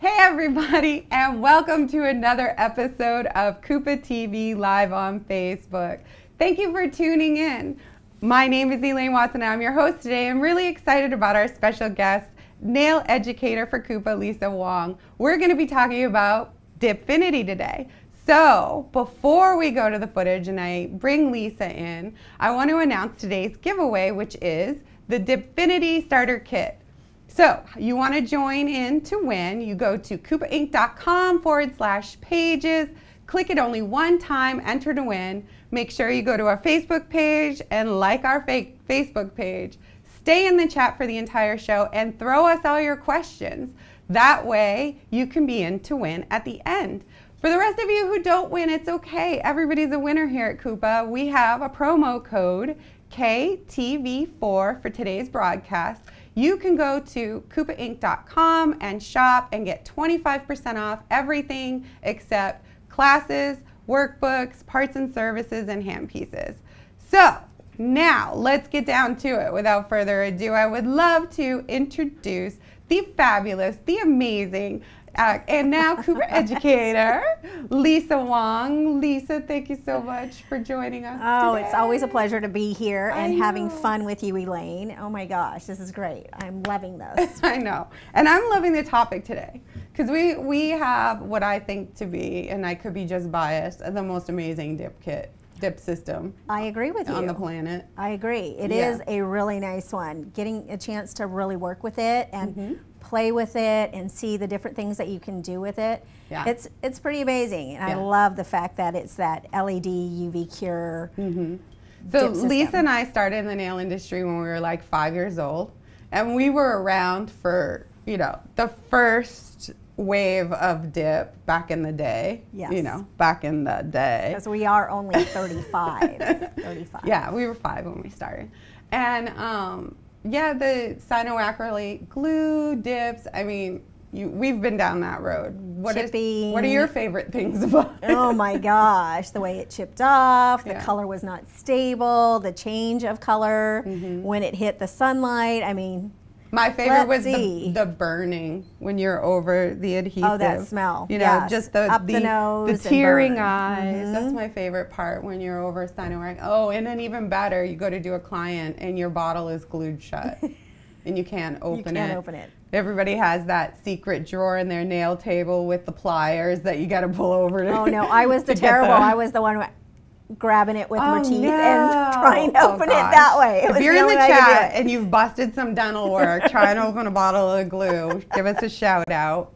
Hey, everybody, and welcome to another episode of Kupa TV live on Facebook. Thank you for tuning in. My name is Elaine Watson, and I'm your host today. I'm really excited about our special guest, nail educator for Kupa, Lisa Wong. We're going to be talking about Dipfinity today. So, before we go to the footage and I bring Lisa in, I want to announce today's giveaway, which is the Dipfinity Starter Kit. So you want to join in to win. You go to kupainc.com forward slash pages. Click it only one time, enter to win. Make sure you go to our Facebook page and like our Facebook page. Stay in the chat for the entire show and throw us all your questions. That way you can be in to win at the end. For the rest of you who don't win, it's okay. Everybody's a winner here at Kupa. We have a promo code KTV4 for today's broadcast you can go to kupainc.com and shop and get 25% off everything except classes, workbooks, parts and services, and hand pieces. So now let's get down to it. Without further ado, I would love to introduce the fabulous, the amazing, uh, and now Kupa educator, Lisa Wong. Lisa, thank you so much for joining us. Oh, today. it's always a pleasure to be here and having fun with you, Elaine. Oh my gosh, this is great. I'm loving this. I know. And I'm loving the topic today because we, we have what I think to be, and I could be just biased, the most amazing dip kit dip system. I agree with you. On the planet. I agree. It yeah. is a really nice one. Getting a chance to really work with it and mm -hmm play with it and see the different things that you can do with it. Yeah. It's it's pretty amazing, and yeah. I love the fact that it's that LED UV cure. Mm-hmm. So Lisa and I started in the nail industry when we were like five years old, and we were around for you know the first wave of dip back in the day. Yes. You know, back in the day. Because we are only 35. 35. Yeah, we were five when we started. And um, yeah, the cyanoacrylate glue dips. I mean, you, we've been down that road. What is, what are your favorite things about it? Oh my gosh, the way it chipped off, the yeah. color was not stable, the change of color mm -hmm. when it hit the sunlight. I mean, my favorite Let's was the, the, burning when you're over the adhesive. Oh, that smell. You know, yes. just the, Up the, the nose the tearing eyes. Mm -hmm. That's my favorite part when you're over cyanoacrylate. Oh, and then even better, you go to do a client and your bottle is glued shut and you can't open it. you can't it. open it. Everybody has that secret drawer in their nail table with the pliers that you got to pull over to. Oh no, I was the terrible. I was the one who grabbing it with oh, my teeth no. and trying to oh, open it that way. It if you're in the chat and you've busted some dental work trying to open a bottle of glue, give us a shout out.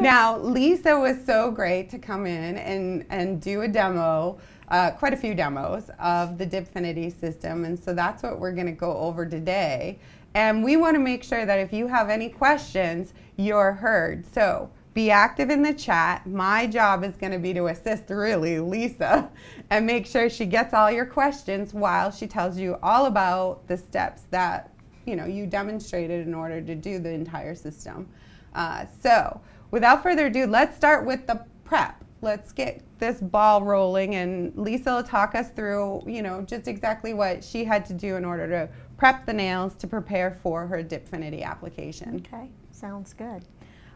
Now, Lisa was so great to come in and, and do a demo, uh, quite a few demos of the Dipfinity system. And so that's what we're going to go over today. And we want to make sure that if you have any questions, you're heard. So be active in the chat. My job is going to be to assist really Lisa and make sure she gets all your questions while she tells you all about the steps that you know you demonstrated in order to do the entire system. Uh, so without further ado, let's start with the prep. Let's get this ball rolling and Lisa will talk us through, you know, just exactly what she had to do in order to prep the nails to prepare for her Dipfinity application. Okay, sounds good.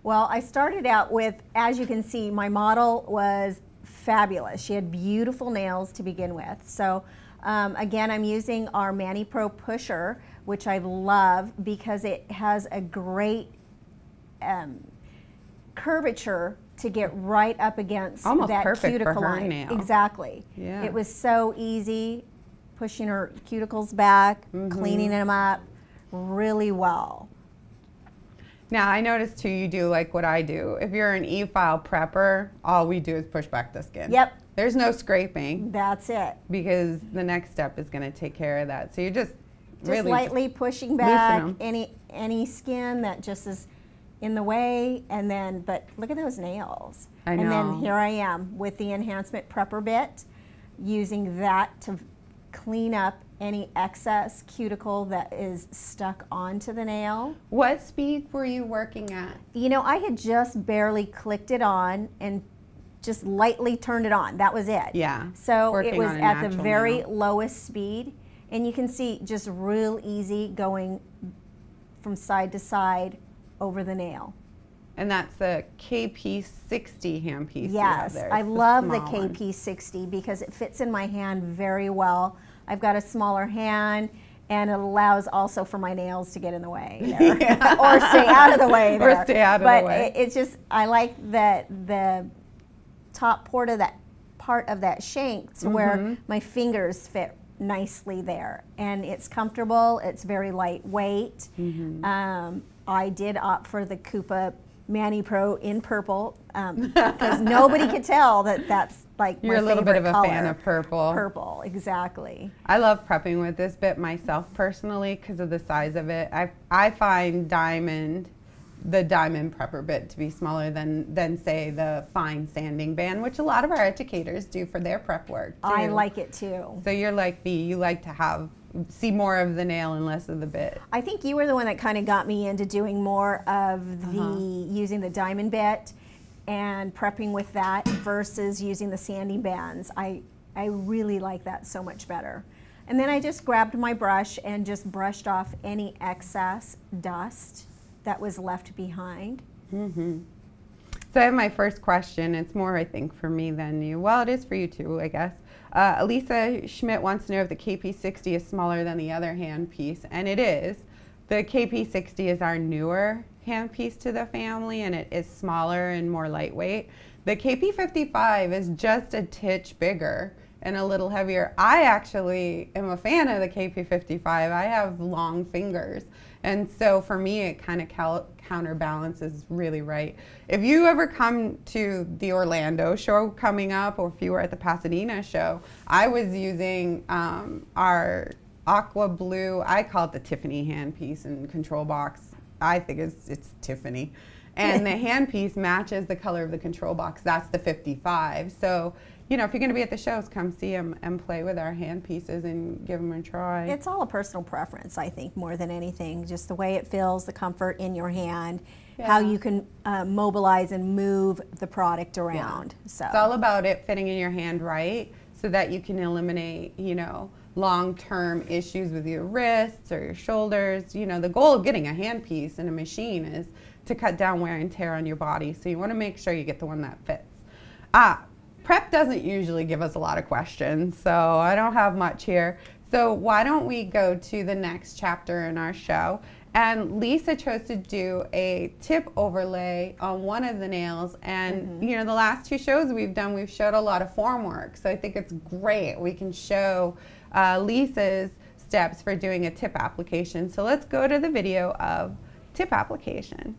Well, I started out with, as you can see, my model was fabulous. She had beautiful nails to begin with. So um, again, I'm using our Mani Pro pusher, which I love because it has a great um, curvature to get right up against Almost that cuticle line. Nail. Exactly. Yeah. It was so easy, pushing her cuticles back, mm -hmm. cleaning them up really well. Now I noticed too, you do like what I do. If you're an e-file prepper, all we do is push back the skin. Yep. There's no scraping. That's it. Because the next step is going to take care of that. So you're just, just really lightly just pushing back any any skin that just is in the way, and then but look at those nails. I know. And then here I am with the enhancement prepper bit, using that to clean up any excess cuticle that is stuck onto the nail. What speed were you working at? You know, I had just barely clicked it on and just lightly turned it on. That was it. Yeah. So it was at the very nail. lowest speed. And you can see just real easy going from side to side over the nail. And that's the KP60 handpiece. Yes, I love the KP60 because it fits in my hand very well. I've got a smaller hand and it allows also for my nails to get in the way yeah. or stay out of the way there. Or stay out of but the way. But it, it's just, I like that the top part of that part of that shank to mm -hmm. where mm-hmm. my fingers fit nicely there. And it's comfortable, it's very lightweight. Mm -hmm. um, I did opt for the Kupa Mani Pro in purple because um, nobody could tell that that's like You're a little bit of a fan of purple. Purple, exactly. I love prepping with this bit myself personally because of the size of it. I, I find diamond, the diamond prepper bit to be smaller than, than say the fine sanding band, which a lot of our educators do for their prep work too. I like it too. So you're like me, you like to have see more of the nail and less of the bit. I think you were the one that kind of got me into doing more of the uh -huh. using the diamond bit and prepping with that versus using the sanding bands. I, I really like that so much better. And then I just grabbed my brush and just brushed off any excess dust that was left behind. Mm -hmm. So I have my first question. It's more, I think, for me than you. Well, it is for you too, I guess. Uh, Elisa Schmidt wants to know if the KP60 is smaller than the other hand piece, and it is. The KP60 is our newer handpiece to the family and it is smaller and more lightweight. The KP55 is just a titch bigger and a little heavier. I actually am a fan of the KP55. I have long fingers. And so for me, it kind of counterbalances really right. If you ever come to the Orlando show coming up, or if you were at the Pasadena show, I was using um, our aqua blue, I call it the Tiffany handpiece and control box I think it's, it's Tiffany. And the handpiece matches the color of the control box. That's the 55. So, you know, if you're going to be at the shows, come see them and play with our handpieces and give them a try. It's all a personal preference, I think, more than anything. Just the way it feels, the comfort in your hand, yeah. how you can uh, mobilize and move the product around. Yeah. So It's all about it fitting in your hand right so that you can eliminate, you know, long-term issues with your wrists or your shoulders. You know, the goal of getting a handpiece in a machine is to cut down wear and tear on your body. So you want to make sure you get the one that fits. Ah, prep doesn't usually give us a lot of questions, so I don't have much here. So why don't we go to the next chapter in our show and Lisa chose to do a tip overlay on one of the nails. And, mm -hmm. you know, the last two shows we've done, we've showed a lot of form work. So I think it's great. We can show uh, Lisa's steps for doing a tip application. So let's go to the video of tip application.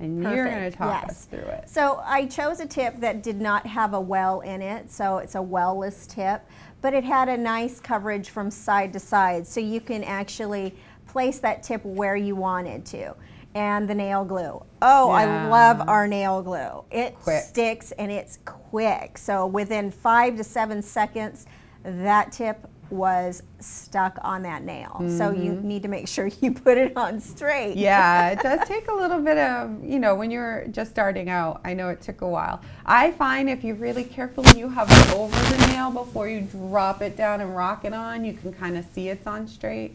And Perfect. you're going to talk yes. us through it. So I chose a tip that did not have a well in it, so it's a well-less tip, but it had a nice coverage from side to side, so you can actually place that tip where you wanted to and the nail glue. Oh, yeah. I love our nail glue. It quick. sticks and it's quick. So within five to seven seconds, that tip was stuck on that nail. Mm -hmm. So you mm-hmm. need to make sure you put it on straight. Yeah, it does take a little bit of, you know, when you're just starting out, I know it took a while. I find if you really carefully you hover over the nail before you drop it down and rock it on, you can kind of see it's on straight.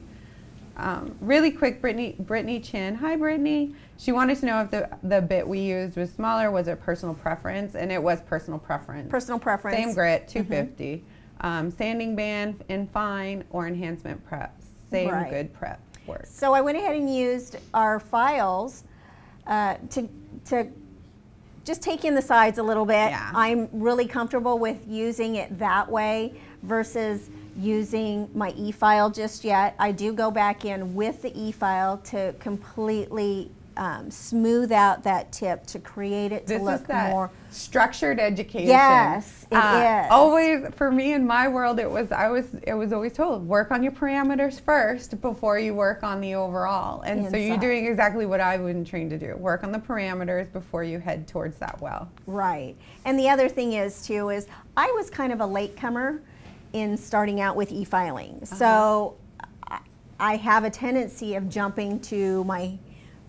Um, really quick, Brittany, Brittany Chin. Hi, Brittany. She wanted to know if the, the bit we used was smaller, was it personal preference? And it was personal preference. Personal preference. Same grit, 250. Mm-hmm. Um, sanding band in fine or enhancement prep. Same right. good prep work. So I went ahead and used our files uh, to, to just take in the sides a little bit. Yeah. I'm really comfortable with using it that way versus using my e-file just yet. I do go back in with the e-file to completely um, smooth out that tip to create it to this look more structured education. Yes, it uh, is. Always for me in my world, it was I was it was always told work on your parameters first before you work on the overall. And Inside. so you're doing exactly what I would train to do: work on the parameters before you head towards that well. Right. And the other thing is too is I was kind of a latecomer in starting out with e-filing. Uh -huh. So I have a tendency of jumping to my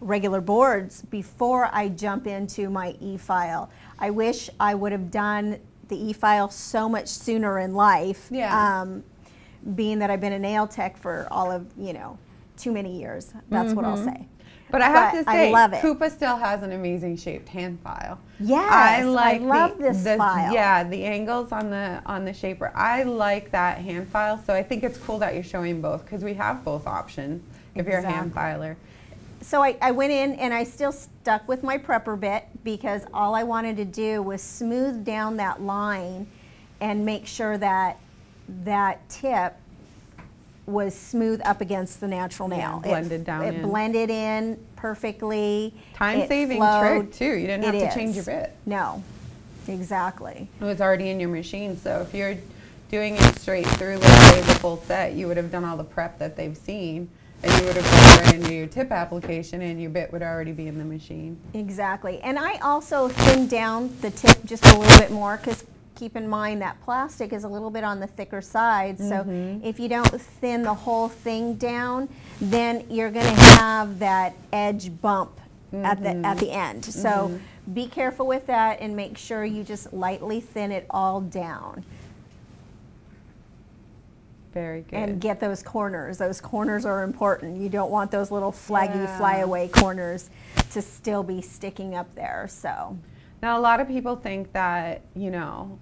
regular boards before I jump into my e-file. I wish I would have done the e-file so much sooner in life. Yeah. Um, being that I've been a nail tech for all of, you know, too many years. That's mm -hmm. what I'll mm-hmm. say. But I have But to I say, love it. Kupa still has an amazing shaped hand file. Yes, I love the, this the- file. Yeah, the angles on the on the shaper. I like that hand file. So I think it's cool that you're showing both because we have both options if you're a hand Exactly. filer. So I, I went in and I still stuck with my prepper bit because all I wanted to do was smooth down that line and make sure that that tip was smooth up against the natural Yeah, nail. It- blended down It in. blended in perfectly. Time It saving flowed. trick too. You didn't have It to change your bit. No, exactly. It was already in your machine. So if you're doing it straight through, let's say the full set, you would have done all the prep that they've seen, and you would have gone right into your tip application, and your bit would already be in the machine. Exactly. And I also thinned down the tip just a little bit more because keep in mind that plastic is a little bit on the thicker side. So mm-hmm. if you don't thin the whole thing down, then you're going to have that edge bump at the at mm-hmm. the end. So mm-hmm. be careful with that and make sure you just lightly thin it all down Very good. and get those corners. Those corners are important. You don't want those little flaggy Yeah. flyaway corners to still be sticking up there. So Now, a lot of people think that, you know,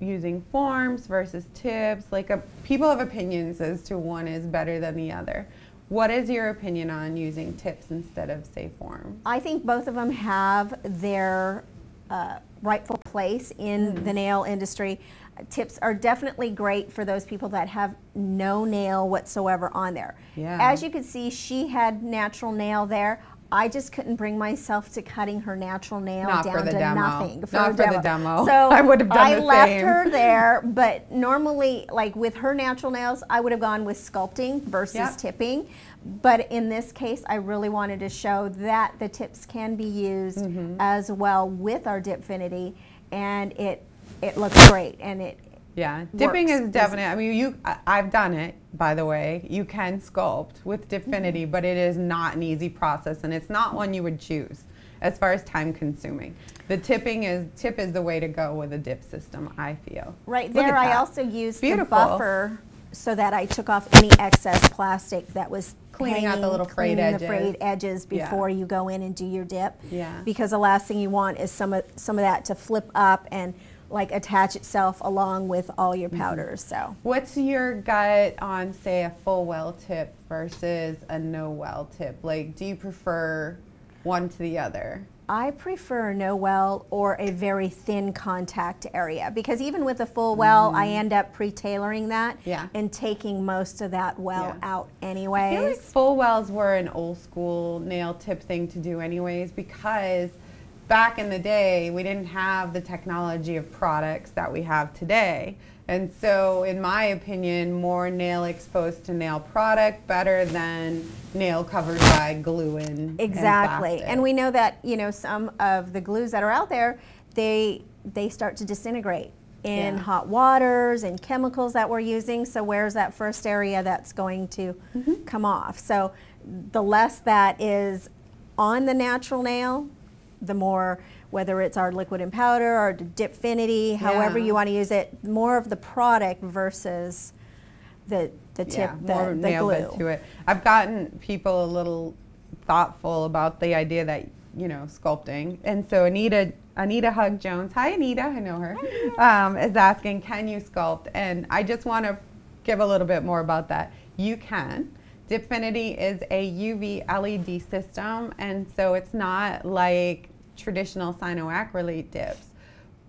using forms versus tips, like a, people have opinions as to one is better than the other. What is your opinion on using tips instead of, say, forms? I think both of them have their uh, rightful place in Mm. the nail industry. Tips are definitely great for those people that have no nail whatsoever on there. Yeah. As you can see, she had natural nail there. I just couldn't bring myself to cutting her natural nail Not down for the to demo. nothing. Not for the demo. So I would have done I the left same. her there, but normally, like with her natural nails, I would have gone with sculpting versus Yep. tipping. But in this case, I really wanted to show that the tips can be used Mm-hmm. as well with our Dipfinity, and it it looks great. And it Yeah, dipping is definite. I mean, you. I've done it, by the way. You can sculpt with Dipfinity, Mm-hmm. but it is not an easy process, and it's not one you would choose as far as time consuming. The tipping is tip is the way to go with a dip system. I feel. right Look there, I also used the buffer so that I took off any excess plastic that was Cleaning out the little frayed edges. the frayed edges Yeah. before you go in and do your dip. Yeah. Because the last thing you want is some of some of that to flip up and like attach itself along with all your Mm-hmm. powders. So What's your gut on, say, a full well tip versus a no well tip? Like, do you prefer one to the other? I prefer no well or a very thin contact area because even with a full well, I end up pre-tailoring that Mm-hmm. Yeah. and taking most of that well Yeah. out I feel like full wells were an old school nail tip thing to do, anyways, because back in the day we didn't have the technology of products that we have today. And so, in my opinion, more nail exposed to nail product better than nail covered by glue and Exactly. And, And, we know that, you know, some of the glues that are out there, they they start to disintegrate in Yeah. hot waters and chemicals that we're using. So where's that first area that's going to Mm-hmm. come off? So the less that is on the natural nail, the more whether it's our liquid and powder or Dipfinity, however Yeah. you want to use it, more of the product versus the the tip, yeah, the, the glue. to it. I've gotten people a little thoughtful about the idea that you know sculpting, and so Anita Anita Hug Jones, hi Anita, I know her, um, is asking, can you sculpt? And I just want to give a little bit more about that. You can. Dipfinity is a UV LED system, and so it's not like traditional cyanoacrylate dips.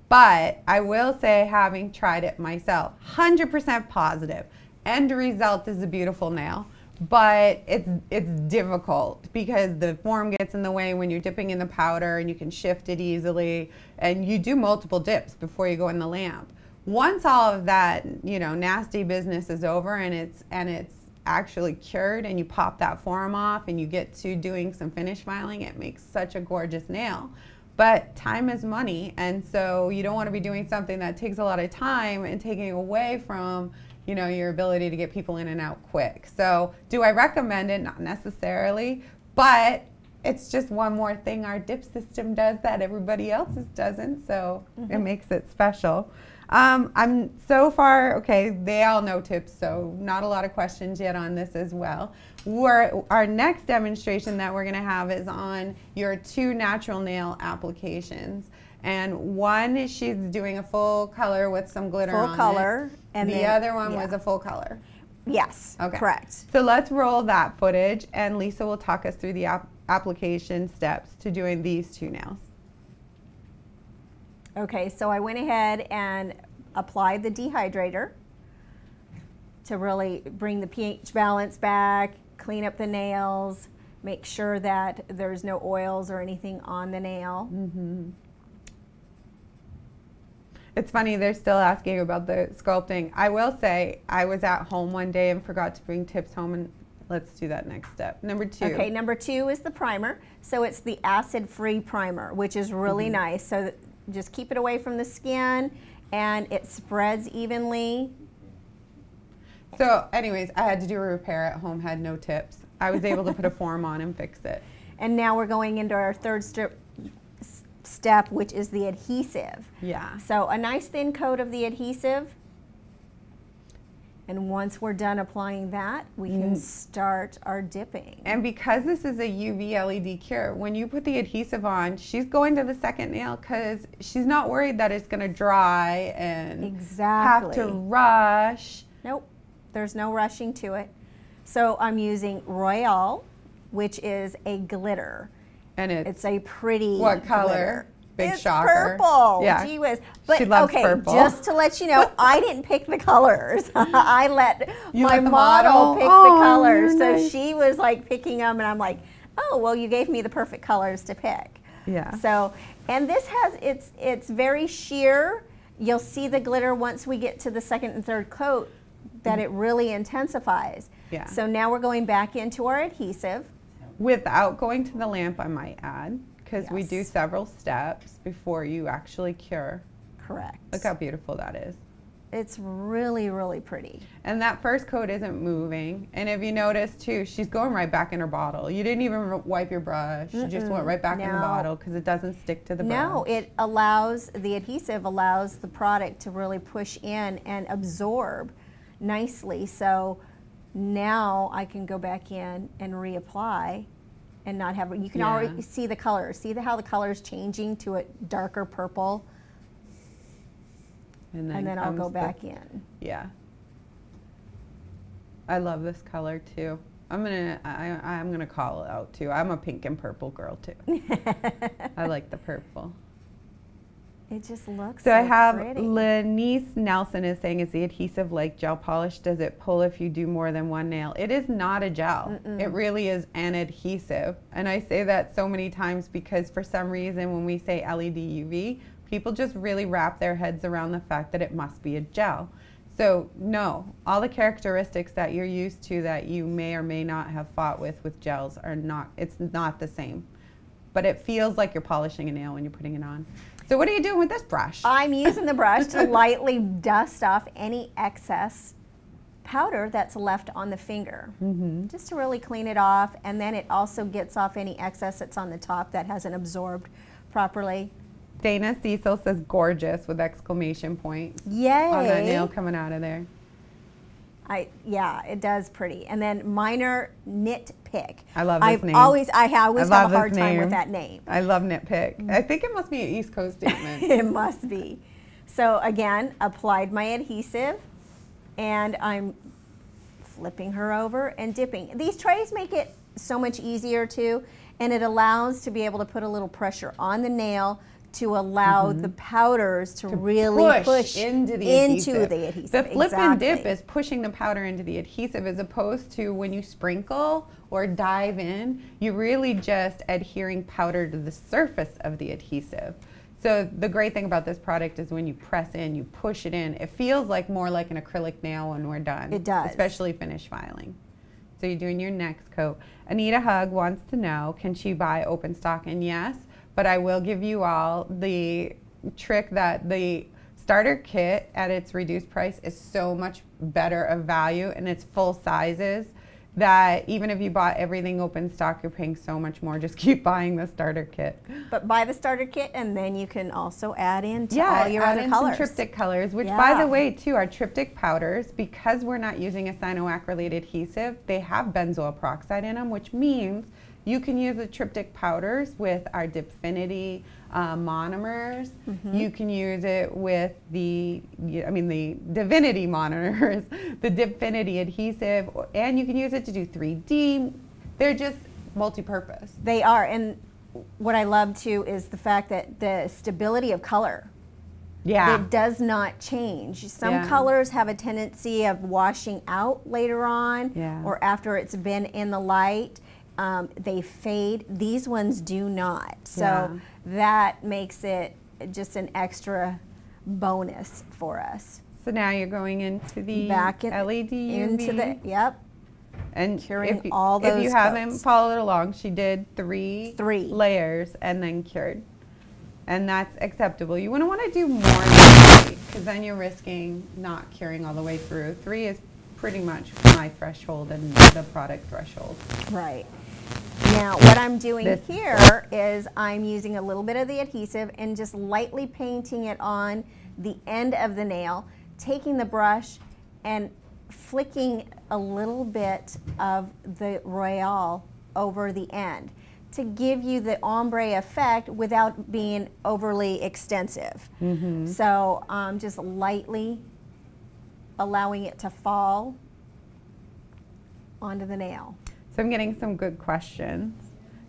But I will say, having tried it myself, 100% positive. End result is a beautiful nail, but it's it's difficult because the form gets in the way when you're dipping in the powder, and you can shift it easily, and you do multiple dips before you go in the lamp. Once all of that, you know, nasty business is over, and it's and it's actually cured, and you pop that form off, and you get to doing some finish filing, it makes such a gorgeous nail. But time is money, and so you don't want to be doing something that takes a lot of time and taking away from, you know, your ability to get people in and out quick. So, do I recommend it? Not necessarily, but it's just one more thing our dip system does that everybody else's doesn't, so it mm-hmm. makes it special. Um, I'm so far, okay, they all know tips, so not a lot of questions yet on this as well. We're, our next demonstration that we're gonna have is on your two natural nail applications. And one she's doing a full color with some glitter Full on color, it. and the then- other one yeah. was a full color. Yes, Okay. correct. So let's roll that footage, and Lisa will talk us through the ap- application steps to doing these two nails. Okay, so I went ahead and applied the dehydrator to really bring the pH balance back, clean up the nails, make sure that there's no oils or anything on the nail. It's funny, they're still asking about the sculpting. I will say, I was at home one day and forgot to bring tips home, and let's do that next step. Number two. Okay, number two is the primer. So it's the acid-free primer, which is really Mm-hmm. nice. So just keep it away from the skin and it spreads evenly. So, anyways, I had to do a repair at home, had no tips. I was able to put a form on and fix it. And now we're going into our third step, step which is the adhesive. Yeah. So a nice thin coat of the adhesive. And once we're done applying that, we can mm-hmm. start our dipping. And because this is a UV LED cure, when you put the adhesive on, she's going to the second nail because she's not worried that it's going to dry and exactly. have to rush. Nope, there's no rushing to it. So I'm using Royale, which is a glitter. And it's, It's a pretty What color? glitter. Big it's shocker. purple. Yeah. Gee whiz. But She loves okay, purple. just to let you know, I didn't pick the colors. I let You my let model, model? pick Oh, the colors. So nice. she was like picking them, and I'm like, oh, well, you gave me the perfect colors to pick. Yeah. So, and this has it's it's very sheer. You'll see the glitter once we get to the second and third coat that mm-hmm. it really intensifies. Yeah. So now we're going back into our adhesive. without going to the lamp, I might add, because we do several steps before you actually cure. Correct. Look how beautiful that is. It's really, really pretty. And that first coat isn't moving. And if you notice too, she's going right back in her bottle. You didn't even wipe your brush. You just went right back in the bottle because it doesn't stick to the brush. No, it allows, the adhesive allows the product to really push in and absorb nicely. So now I can go back in and reapply and not have, you can Yeah. already see the colors. See the, how the color is changing to a darker purple? and And then I'll go the- back in. yeah. I love this color too. I'm gonna I, I'm gonna call it out too. I'm a pink and purple girl too. I like the purple. It just looks So so, I have pretty. Lenice Nelson is saying, is the adhesive like gel polish? Does it pull if you do more than one nail? It is not a gel. It really is an adhesive. And I say that so many times because for some reason when we say LED UV, people just really wrap their heads around the fact that it must be a gel. So no, all the characteristics that you're used to that you may or may not have fought with with gels are not, it's not the same. But it feels like you're polishing a nail when you're putting it on. So what are you doing with this brush? I'm using the brush to lightly dust off any excess powder that's left on the finger, Mm-hmm. just to really clean it off. And then it also gets off any excess that's on the top that hasn't absorbed properly. Dana Cecil says gorgeous with exclamation points Yay! on that nail coming out of there. I yeah, it does pretty. And then minor nitpick. I love this I've name. always I always I have a hard time with that name. I love nitpick. Mm. I think it must be an East Coast statement. it must be. So again, applied my adhesive and I'm flipping her over and dipping. These trays make it so much easier too and it allows to be able to put a little pressure on the nail to allow the mm-hmm. powders to, really push, into the into adhesive. the adhesive. The flip and dip is pushing the powder into the adhesive as opposed to when you sprinkle or dive in, you're really just adhering powder to the surface of the adhesive. So the great thing about this product is when you press in, you push it in, it feels like more like an acrylic nail when we're done. It does. Especially finish filing. So you're doing your next coat. Anita Hug wants to know, can she buy open stock? And yes, but I will give you all the trick that the starter kit at its reduced price is so much better of value and it's full sizes. that even if you bought everything open stock, you're paying so much more. Just keep buying the starter kit. But buy the starter kit, and then you can also add in to Yeah, all your add other in colors. some triptych colors, which by the way, too, are triptych powders, because we're not using a cyanoacrylate adhesive, they have benzoyl peroxide in them, which means you can use the triptych powders with our Dipfinity uh, monomers. Mm-hmm. You can use it with the, I mean, the Divinity monomers, the Dipfinity adhesive, and you can use it to do 3D. They're just multi-purpose. They are, and what I love too is the fact that the stability of color. Yeah. It does not change. Some Yeah. colors have a tendency of washing out later on Yeah. or after it's been in the light. Um, they fade. These ones do not. So Yeah. that makes it just an extra bonus for us. So now you're going into the Back in, LED into the yep. And Curing if you, all if you those haven't followed along, she did three, Three. layers and then cured. And that's acceptable. You wouldn't want to do more than three because then you're risking not curing all the way through. Three is pretty much my threshold and the product threshold. Right. Now, what I'm doing This- here is I'm using a little bit of the adhesive and just lightly painting it on the end of the nail, taking the brush and flicking a little bit of the Royale over the end to give you the ombre effect without being overly extensive. So um, just lightly allowing it to fall onto the nail. So I'm getting some good questions.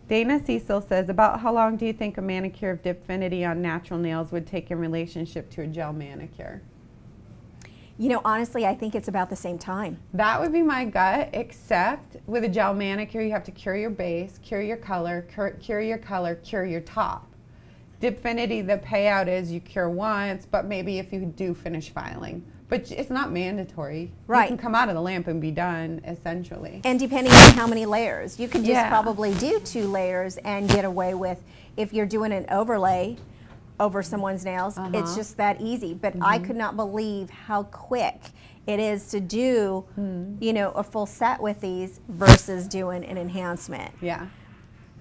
Dana Cecil says, about how long do you think a manicure of Dipfinity on natural nails would take in relationship to a gel manicure? You know, honestly, I think it's about the same time. That would be my gut, except with a gel manicure, you have to cure your base, cure your color, cure, cure your color, cure your top. Dipfinity, the payout is you cure once, but maybe if you do finish filing. But it's not mandatory. Right. You can come out of the lamp and be done, essentially. And depending on how many layers, you could just Yeah. probably do two layers and get away with if you're doing an overlay over someone's nails. It's Uh-huh. Mm-hmm. just that easy. But I could not believe how quick it is to do, Hmm. you know, a full set with these versus doing an enhancement. Yeah.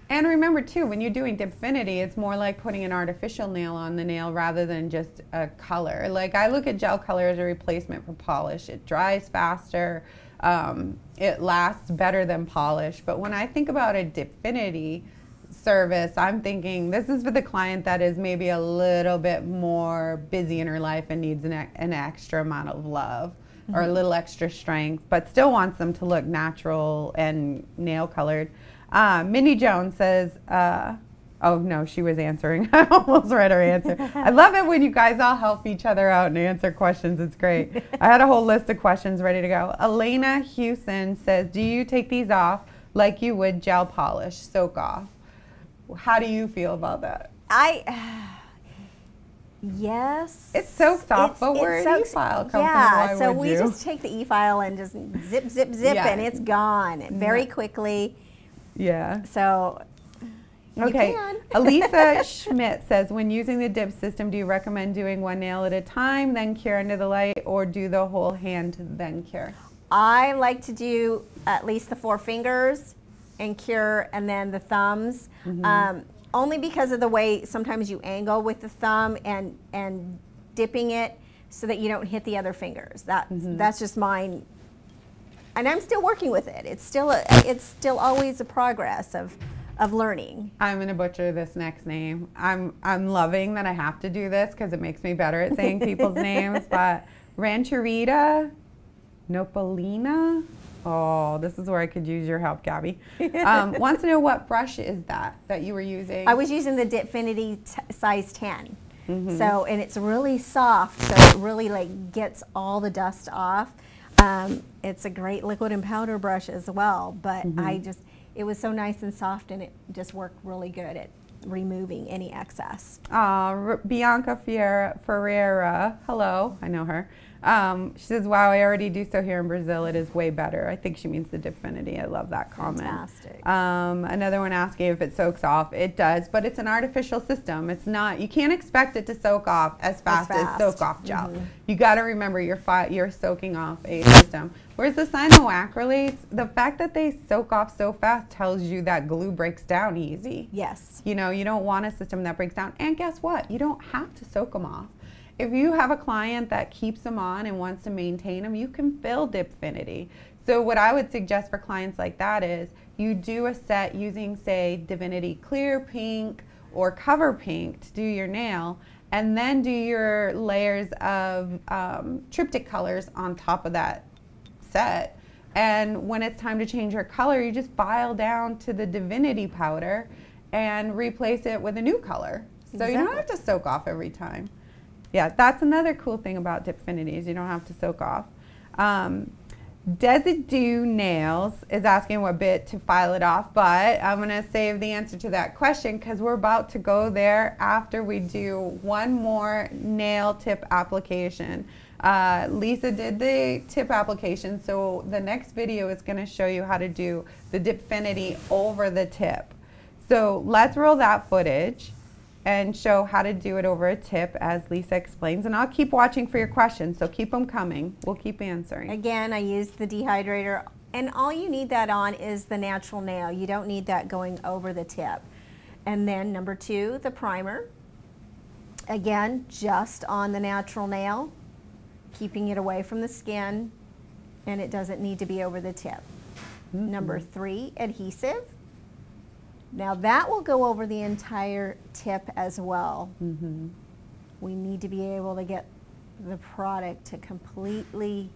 And remember too, when you're doing Dipfinity, it's more like putting an artificial nail on the nail rather than just a color. Like I look at gel color as a replacement for polish. It dries faster, um, it lasts better than polish. But when I think about a Dipfinity service, I'm thinking this is for the client that is maybe a little bit more busy in her life and needs an, an extra amount of love or a little extra strength, but still wants them to look natural and nail colored. Uh, Mindy Jones says, uh, oh no, she was answering. I almost read her answer. I love it when you guys all help each other out and answer questions. It's great. I had a whole list of questions ready to go. Elena Hewson says, do you take these off like you would gel polish, soak off? How do you feel about that? I. Yes. It's soaked off, It's- but where soaks- e-file come from? Yeah, so we you? just take the e-file and just zip, zip, zip, Yeah. and it's gone very quickly. Yeah. So Okay. Elisa Schmidt says, when using the dip system, do you recommend doing one nail at a time, then cure under the light, or do the whole hand, then cure? I like to do at least the four fingers and cure, and then the thumbs. Mm-hmm. Um, only because of the way sometimes you angle with the thumb and and dipping it so that you don't hit the other fingers. That Mm-hmm. that's just mine. And I'm still working with it. It's still a, it's still always a progress of of learning. I'm gonna butcher this next name. I'm I'm loving that I have to do this because it makes me better at saying people's names. But Rancherita Nopolina. Oh, this is where I could use your help, Gabby. Um, wants to know what brush is that that you were using? I was using the Dipfinity t- size 10. Mm-hmm. So, and it's really soft, so it really like gets all the dust off. Um, it's a great liquid and powder brush as well, but Mm-hmm. I just, it was so nice and soft and it just worked really good at removing any excess. Uh, Bianca Fiera, Ferreira, hello, I know her, Um, she says, "Wow, I already do so here in Brazil. It is way better." I think she means the Dipfinity. I love that comment. Fantastic. Um, another one asking if it soaks off. It does, but it's an artificial system. It's not. You can't expect it to soak off as fast as, fast. soak off gel. You got to remember you're fi- you're soaking off a system. Whereas the cyanoacrylates, the fact that they soak off so fast tells you that glue breaks down easy. Yes. You know, you don't want a system that breaks down. And guess what? You don't have to soak them off. If you have a client that keeps them on and wants to maintain them, you can fill Dipfinity. So what I would suggest for clients like that is you do a set using, say, Dipfinity Clear Pink or Cover Pink to do your nail, and then do your layers of um, triptych colors on top of that set. And when it's time to change your color, you just file down to the Dipfinity powder and replace it with a new color. So you don't have to soak off every time. Yeah, that's another cool thing about Dipfinity is you don't have to soak off. Um, Desidue Nails is asking what bit to file it off, but I'm going to save the answer to that question because we're about to go there after we do one more nail tip application. Uh, Lisa did the tip application, so the next video is going to show you how to do the Dipfinity over the tip. So let's roll that footage and show how to do it over a tip as Lisa explains. And I'll keep watching for your questions, so keep them coming. We'll keep answering. Again, I use the dehydrator, and all you need that on is the natural nail. You don't need that going over the tip. And then number two, the primer. Again, just on the natural nail, keeping it away from the skin, and it doesn't need to be over the tip. Number three, adhesive. Now that will go over the entire tip as well. Mm-hmm. We need to be able to get the product to completely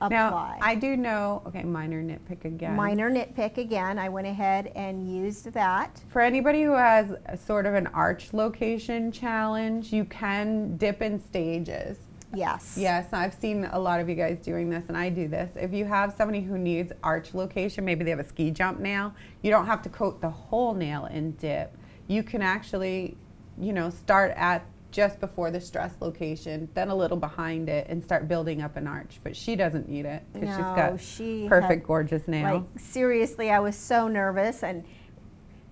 apply. Now, I do know, okay, minor nitpick again. Minor nitpick again, I went ahead and used that. For anybody who has a sort of an arch location challenge, you can dip in stages. Yes. Yes, I've seen a lot of you guys doing this, and I do this. If you have somebody who needs arch location, maybe they have a ski jump nail, you don't have to coat the whole nail in dip. You can actually, you know, start at just before the stress location, then a little behind it, and start building up an arch. But she doesn't need it because she's got she perfect, had, gorgeous nails. Like seriously, I was so nervous and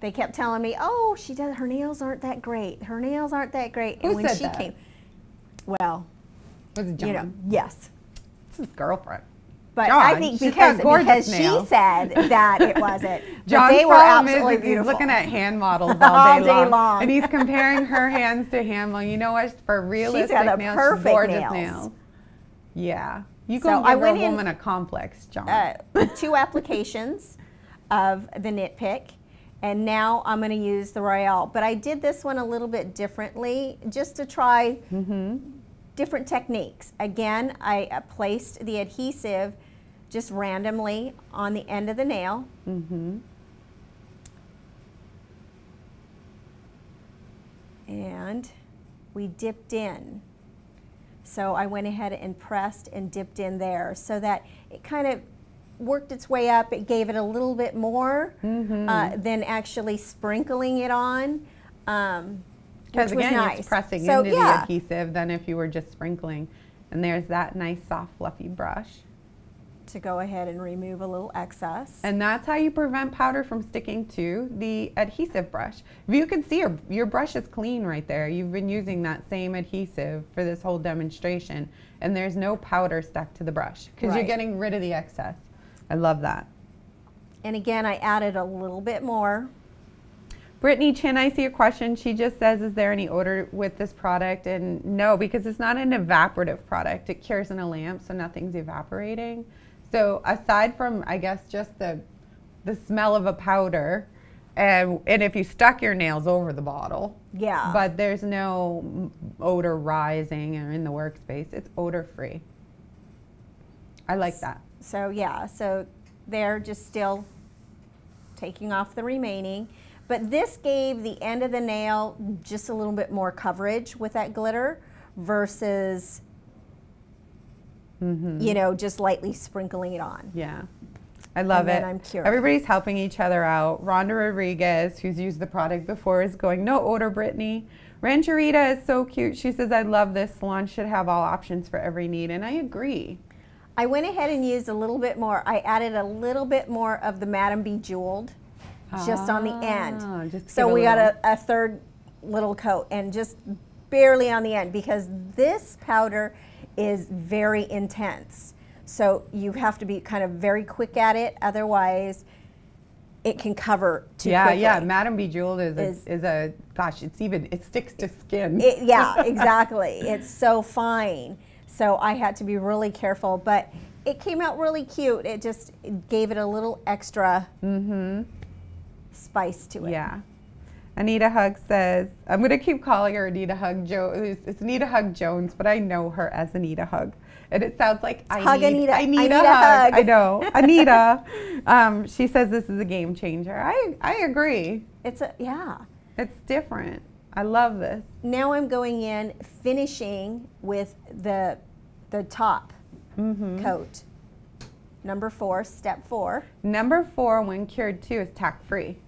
they kept telling me, "Oh, she does her nails aren't that great. Her nails aren't that great." Who and when said she that? came, well, Was it John? you know, yes. It's his girlfriend. But I think because because nails. she said that it wasn't. but John's they were is, absolutely is he's looking at hand models all day, All day long, long. and he's comparing her hands to him. Well, you know what? For realistic she's got a nails, perfect she's gorgeous nails. nails. Yeah, you So go I give went a in- a complex, John. uh, two applications of the nitpick and now I'm going to use the Royale. But I did this one a little bit differently just to try different techniques. Again, I uh, placed the adhesive just randomly on the end of the nail. mm-hmm. and we dipped in. So I went ahead and pressed and dipped in there so that it kind of worked its way up. It gave it a little bit more Mm-hmm. uh, than actually sprinkling it on. Um, Because again, nice. it's pressing so, into yeah, the adhesive than if you were just sprinkling. And there's that nice, soft, fluffy brush. to go ahead and remove a little excess. And that's how you prevent powder from sticking to the adhesive brush. If you can see your, your brush is clean right there. You've been using that same adhesive for this whole demonstration and there's no powder stuck to the brush because you're getting rid of the excess. I love that. and again, I added a little bit more. Brittany Chin, I see a question. She just says, is there any odor with this product? And no, because it's not an evaporative product. It cures in a lamp, so nothing's evaporating. So aside from, I guess, just the, the smell of a powder, and, and if you stuck your nails over the bottle, Yeah. but there's no odor rising or in the workspace. It's odor free. I like that. So yeah, so they're just still taking off the remaining. But this gave the end of the nail just a little bit more coverage with that glitter versus, Mm-hmm. you know, just lightly sprinkling it on. Yeah. I love it. I'm cured. Everybody's helping each other out. Rhonda Rodriguez, who's used the product before, is going, no odor, Brittany. Rancherita is so cute. She says, I love this. Salon should have all options for every need. And I agree. I went ahead and used a little bit more. I added a little bit more of the Madame Bejeweled just on the Ah, end. so we got a, a third little coat and just barely on the end because this powder is very intense. So you have to be kind of very quick at it, otherwise it can cover too yeah, quickly. yeah. Madame Bejeweled is, Is- a, is a, gosh, it's even, it sticks to skin. It, yeah, exactly. it's so fine. So I had to be really careful, but it came out really cute. It just gave it a little extra spice to it. Yeah. Anita Hug says, I'm going to keep calling her Anita Hug Jones. It's Anita Hug Jones, but I know her as Anita Hug. And it sounds like I Hug need, Anita. I need Anita a hug. Hug. I know. Anita. um, she says this is a game changer. I, I agree. It's a yeah. It's different. I love this. Now I'm going in finishing with the the top Mm-hmm. coat. Number four, step four. Number four, when cured too, is tack free.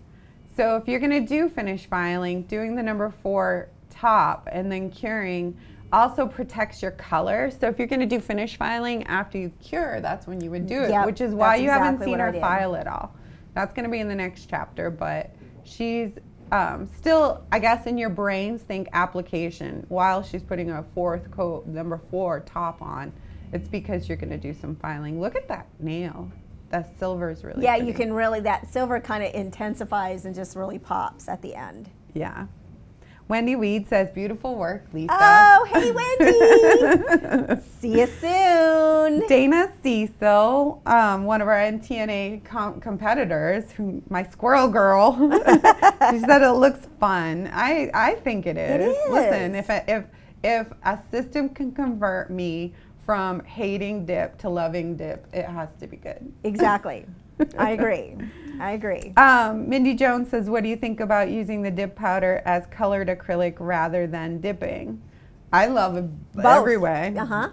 So if you're going to do finish filing, doing the number four top and then curing also protects your color. So if you're going to do finish filing after you cure, that's when you would do it, Yep, which is why you haven't seen her file it all. That's going to be in the next chapter, but she's um, still, I guess, in your brains, think application while she's putting a fourth coat, number four top on. It's because you're going to do some filing. Look at that nail. That silver is really Yeah, pretty. you can really that silver kind of intensifies and just really pops at the end. Yeah. Wendy Weed says, beautiful work, Lisa. Oh, hey Wendy. See you soon. Dana Cecil, um, one of our NTNA com- competitors, who, my squirrel girl, she said it looks fun. I, I think it is. Listen, if, a, if, if a system can convert me from hating dip to loving dip, it has to be good. Exactly. I agree. I agree. Um, Mindy Jones says, What do you think about using the dip powder as colored acrylic rather than dipping? I love it Both. every way. Uh huh.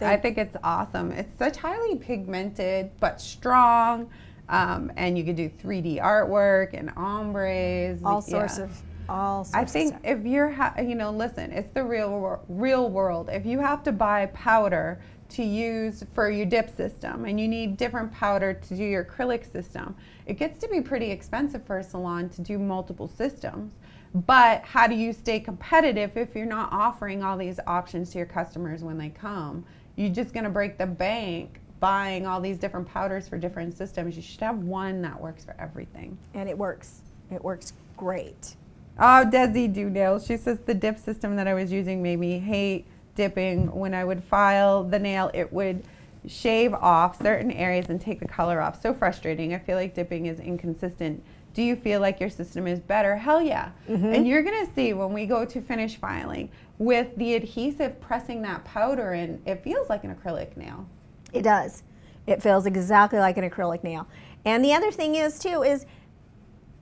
I think it's awesome. It's such highly pigmented but strong. Um, and you could do 3D artwork and ombres. All sorts Yeah. of all sorts I think if you're, ha- you know, listen, it's the real wor- real world. If you have to buy powder to use for your dip system, and you need different powder to do your acrylic system, it gets to be pretty expensive for a salon to do multiple systems. But how do you stay competitive if you're not offering all these options to your customers when they come? You're just going to break the bank buying all these different powders for different systems. You should have one that works for everything. and it works. It works great. Oh, Desi Do Nails. She says the dip system that I was using made me hate dipping. When I would file the nail, it would shave off certain areas and take the color off. So frustrating. I feel like dipping is inconsistent. Do you feel like your system is better? Hell yeah. Mm-hmm. And you're going to see when we go to finish filing with the adhesive pressing that powder in, it feels like an acrylic nail. It does. It feels exactly like an acrylic nail. And the other thing is too is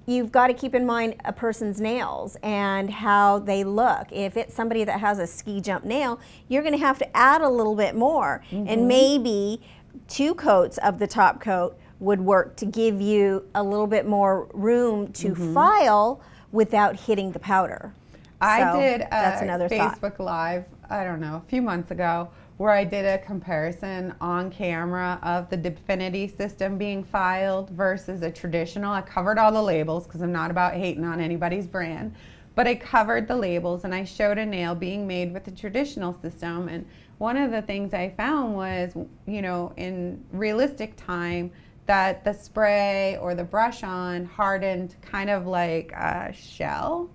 you've got to keep in mind a person's nails and how they look. If it's somebody that has a ski jump nail, you're going to have to add a little bit more. And mm-hmm. maybe two coats of the top coat would work to give you a little bit more room to mm-hmm. file without hitting the powder. I So, did a that's another thought. Facebook Live, I don't know, a few months ago, where I did a comparison on camera of the Dipfinity system being filed versus a traditional. I covered all the labels because I'm not about hating on anybody's brand, but I covered the labels and I showed a nail being made with the traditional system. And one of the things I found was, you know, in realistic time, that the spray or the brush on hardened kind of like a shell.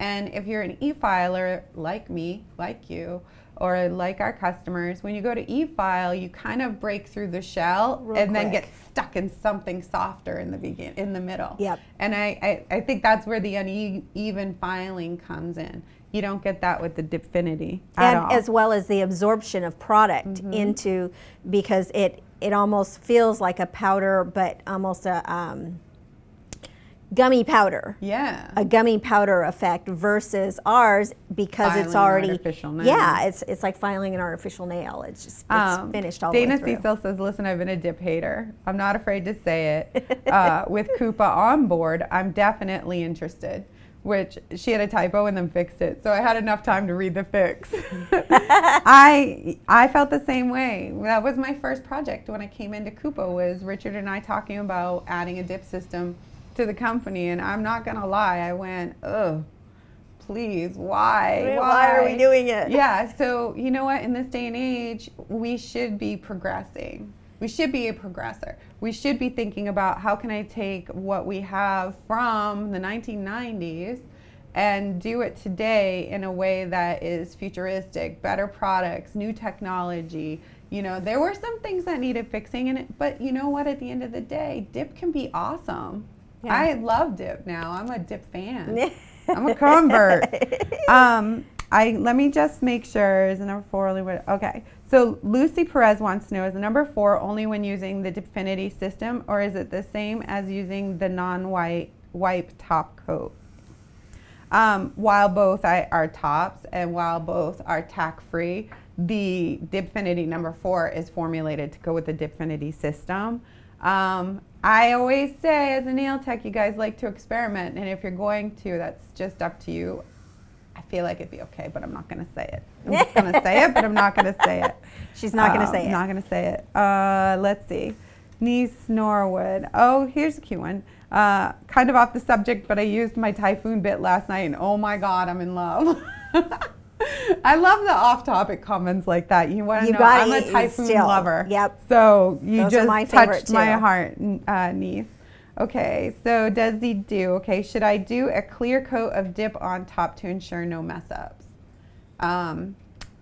And if you're an e-filer like me, like you, or like our customers, when you go to e-file, you kind of break through the shell Real and then get stuck in something softer in the begin in the middle. Yep. And I, I, I think that's where the uneven filing comes in. You don't get that with the Dipfinity at and all. as well as the absorption of product into because it it almost feels like a powder but almost a um, gummy powder yeah. a gummy powder effect versus ours because Filing it's an already artificial nail. yeah it's it's like filing an artificial nail it's just it's Um, finished all Dana the way through Cecil says, "Listen, I've been a dip hater. I'm not afraid to say it. Uh, with Kupa on board, I'm definitely interested. which she had a typo and then fixed it. So I had enough time to read the fix. I I felt the same way. That was my first project when I came into Kupa was Richard and I talking about adding a dip system to the company and I'm not gonna lie, I went, ugh, please, why? Why, why are we doing it? Yeah, so you know what, in this day and age, we should be progressing. We should be a progressor. We should be thinking about how can I take what we have from the 1990s and do it today in a way that is futuristic, better products, new technology. You know, there were some things that needed fixing in it, but you know what? At the end of the day, dip can be awesome. Yeah. I love dip now. I'm a dip fan. I'm a convert. um, I let me just make sure. Is number four only? What, okay. So Lucy Perez wants to know: Is the number four only when using the Dipfinity system, or is it the same as using the non-white wipe top coat? Um, while both are tops and while both are tack-free, the Dipfinity number four is formulated to go with the Dipfinity system. Um, I always say, as a nail tech, you guys like to experiment, and if you're going to, that's just up to you. I feel like it'd be okay, but I'm not going to say it. I'm to say it, but I'm not going to say it. She's not um, going to say it. Not going to say it. Uh, let's see. Niece Norwood. Oh, here's a cute one. Uh, kind of off the subject, but I used my typhoon bit last night, and oh my God, I'm in love. I love the off-topic comments like that. You want to know? I'm a typhoon still. lover. Yep. So you Those just my touched too. my heart, uh, niece. Okay, so does he do? Okay, should I do a clear coat of dip on top to ensure no mess ups? Um,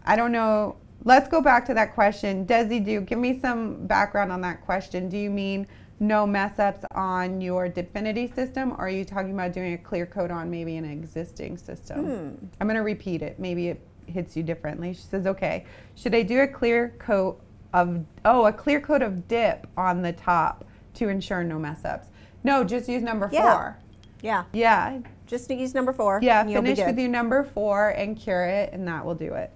I don't know. Let's go back to that question. Does he do? Give me some background on that question. Do you mean no mess ups on your Dipfinity system, or are you talking about doing a clear coat on maybe an existing system? Hmm. I'm going to repeat it. Maybe it hits you differently. She says, okay, should I do a clear coat of, oh, a clear coat of dip on the top to ensure no mess ups? No, just use number yeah. four. Yeah. Yeah. Just use number four. Yeah, finish with your number four and cure it, and that will do it.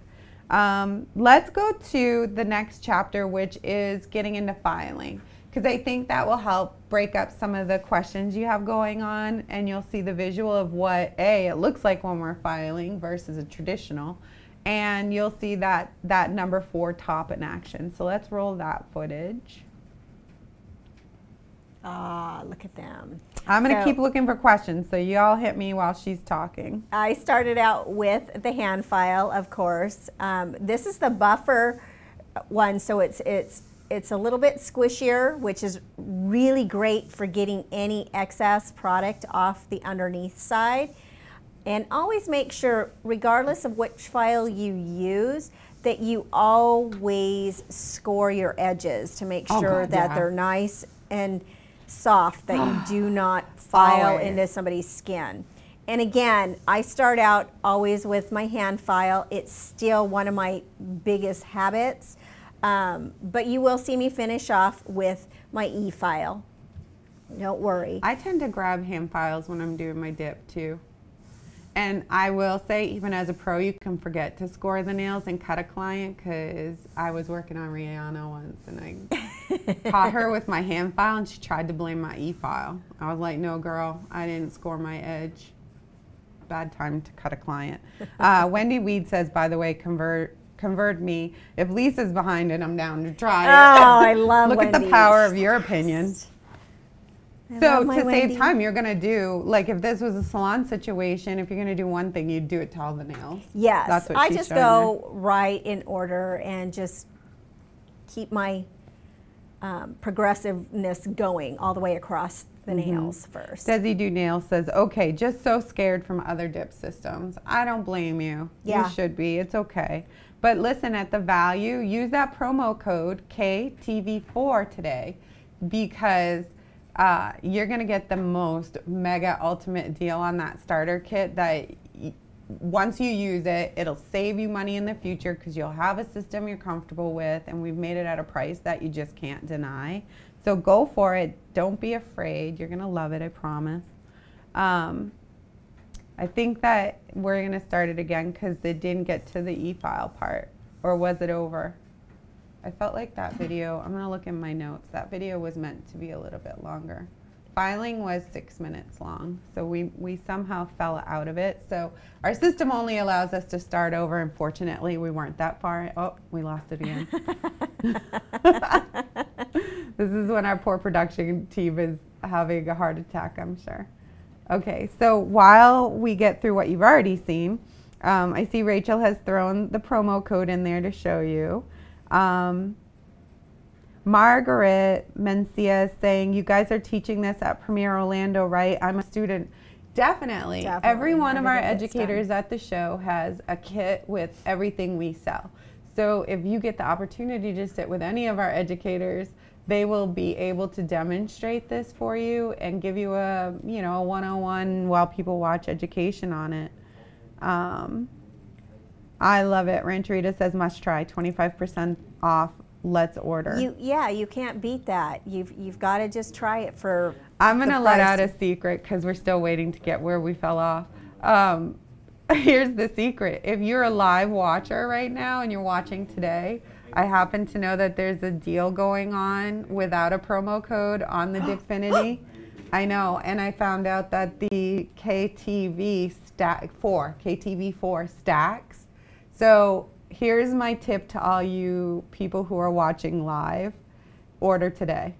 Um, let's go to the next chapter, which is getting into filing because I think that will help break up some of the questions you have going on and you'll see the visual of what A, it looks like when we're filing versus a traditional. And you'll see that, that number four top in action. So let's roll that footage. Ah, look at them. I'm going to so, keep looking for questions, so you all hit me while she's talking. I started out with the hand file, of course. Um, this is the buffer one, so it's it's it's a little bit squishier, which is really great for getting any excess product off the underneath side. And always make sure, regardless of which file you use, that you always score your edges to make oh, sure God, that yeah. they're nice and soft, that you do not file always. into somebody's skin. And again, I start out always with my hand file. It's still one of my biggest habits. Um, but you will see me finish off with my e-file. Don't worry. I tend to grab hand files when I'm doing my dip too. And I will say, even as a pro, you can forget to score the nails and cut a client because I was working on Rihanna once and I caught her with my hand file and she tried to blame my e-file. I was like, no, girl, I didn't score my edge. Bad time to cut a client. Uh, Wendy Weed says, by the way, convert convert me. If Lisa's behind it, I'm down to try it. Oh, I love Look at the power of your opinion. I so to Wendy. save time, you're going to do, like if this was a salon situation, if you're going to do one thing, you'd do it to all the nails. Yes. That's what I just go right in order and just keep my um, progressiveness going all the way across the mm -hmm. nails first. Desi Do Nails says, okay, just so scared from other dip systems. I don't blame you. Yeah. You should be. It's okay. But listen, at the value, use that promo code KTV4 today because uh, you're going to get the most mega ultimate deal on that starter kit that once you use it, it'll save you money in the future because you'll have a system you're comfortable with and we've made it at a price that you just can't deny. So go for it. Don't be afraid. You're going to love it, I promise. Um, I think that we're going to start it again because they didn't get to the e-file part. Or was it over? I felt like that video, I'm going to look in my notes. That video was meant to be a little bit longer. filing was six minutes long. So we, we somehow fell out of it. So our system only allows us to start over. Unfortunately, we weren't that far. Oh, we lost it again. this is when our poor production team is having a heart attack, I'm sure. Okay, so while we get through what you've already seen, um, I see Rachel has thrown the promo code in there to show you. Um, Margaret Mencia is saying, You guys are teaching this at Premier Orlando, right? I'm a student. Definitely. Definitely. Every one of our done. educators at the show has a kit with everything we sell. So if you get the opportunity to sit with any of our educators, they will be able to demonstrate this for you and give you a, you know, a one-on-one while people watch education on it. Um, I love it. Rancherita says must try. 25% off. Let's order. You, yeah, you can't beat that. You've you've got to just try it for. I'm going to let out a secret because we're still waiting to get where we fell off. Um, here's the secret. If you're a live watcher right now and you're watching today, I happen to know that there's a deal going on without a promo code on the Dipfinity. I know, and I found out that the KTV stack four, KTV four stacks. So here's my tip to all you people who are watching live: order today.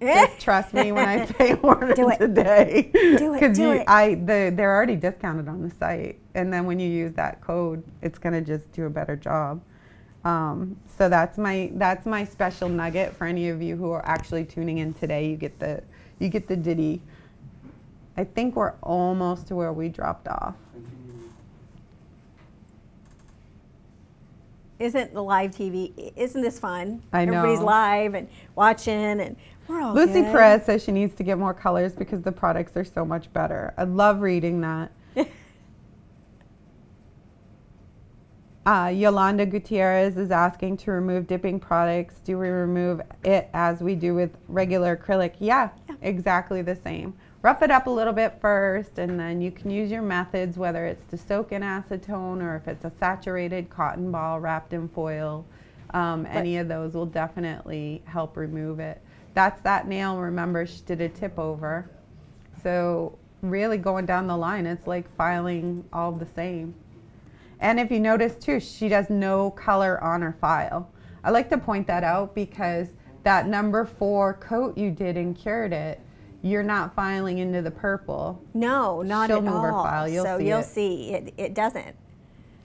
Just trust me when I say order Do it. today. Do it, it. I the they're already discounted on the site, and then when you use that code, it's gonna just do a better job. Um, so that's my that's my special nugget for any of you who are actually tuning in today. You get the you get the ditty. I think we're almost to where we dropped off. Isn't the live TV? Isn't this fun? I Everybody's know. live and watching, and we're all Lucy good. Perez says she needs to get more colors because the products are so much better. I love reading that. Uh, Yolanda Gutierrez is asking to remove dipping products. Do we remove it as we do with regular acrylic? Yeah, Yeah. exactly the same. Rough it up a little bit first, and then you can use your methods, whether it's to soak in acetone or if it's a saturated cotton ball wrapped in foil. Um, any of those will definitely help remove it. That's that nail. Remember, she did a tip over. So, really going down the line, it's like filing all the same. And if you notice too, she does no color on her file. I like to point that out because that number four coat you did and cured it, you're not filing into the purple. No, not She'll at all. file. You'll so see you'll it. see it. It doesn't.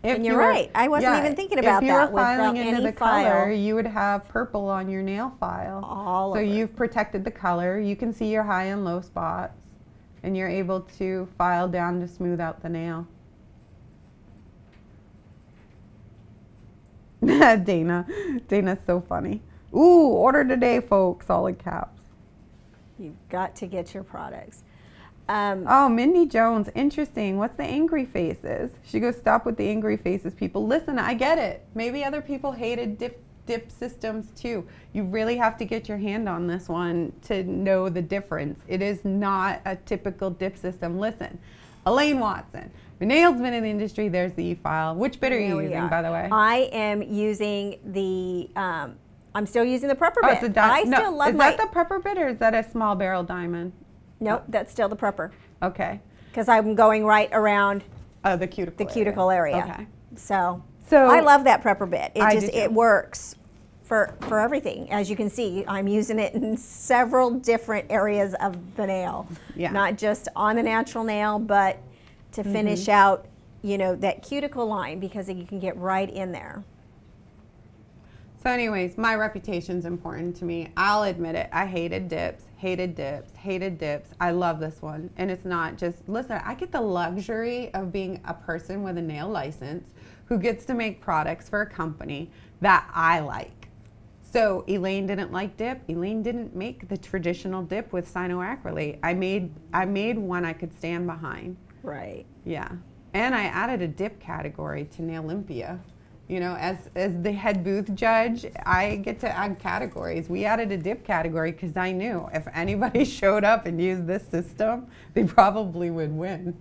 If And you're you were- right. I wasn't even thinking about that. if you were filing into the color, you would have purple on your nail file. All so you've protected the color. You can see your high and low spots, and you're able to file down to smooth out the nail. Dana, Dana's so funny. Ooh, order today, folks! All in caps. You've got to get your products. Um, Oh, Mindy Jones, interesting. What's the angry faces? She goes, stop with the angry faces, people. Listen, I get it. Maybe other people hated dip, dip systems too. You really have to get your hand on this one to know the difference. It is not a typical dip system. Listen, Elaine Watson. Renee's been in the industry. There's the e-file. Which bit are you using, are. by the way? I am using the. Um, I'm still using the prepper oh, bit. it's a di- I no, still love Is my. that the prepper bit or is that a small barrel diamond? nope, that's still the prepper Okay. because I'm going right around Oh, the cuticle. the cuticle area. Okay. So, So I love that prepper bit. It I just it works for for everything. As you can see, I'm using it in several different areas of the nail. Yeah. Not just on the natural nail, but to finish Mm-hmm. out, you know, that cuticle line because you can get right in there. So, anyways, my reputation's important to me. I'll admit it. I hated dips, hated dips, hated dips. I love this one. And it's not just, listen, I get the luxury of being a person with a nail license who gets to make products for a company that I like. So, Elaine didn't like dip. Elaine didn't make the traditional dip with cyanoacrylate. I made, I made one I could stand behind. Right. Yeah. And I added a dip category to Nail Olympia. You know, as, as the head booth judge, I get to add categories. We added a dip category because I knew if anybody showed up and used this system, they probably would win.